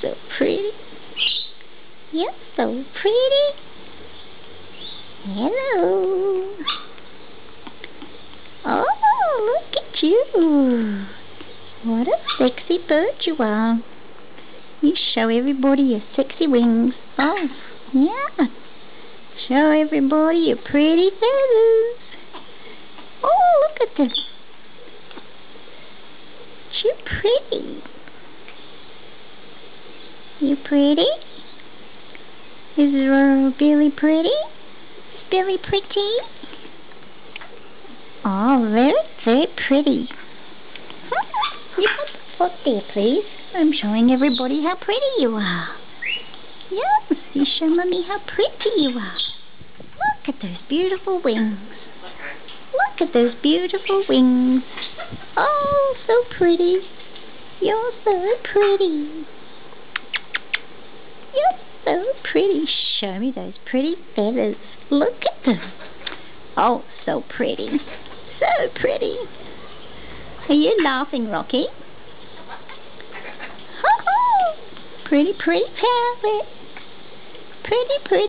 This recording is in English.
so pretty. You're so pretty. Hello. Oh, look at you. What a sexy bird you are. You show everybody your sexy wings. Oh, yeah. Show everybody your pretty feathers. Oh, look at this. You're pretty. You pretty? Is Billy pretty? Is Billy pretty? Oh, very, very pretty. you put the foot there, please. I'm showing everybody how pretty you are. Yes, you show mommy how pretty you are. Look at those beautiful wings. Look at those beautiful wings. Oh, so pretty. You're so pretty. You're so pretty. Show me those pretty feathers. Look at them. Oh, so pretty. So pretty. Are you laughing, Rocky? pretty, pretty parrot. Pretty, pretty.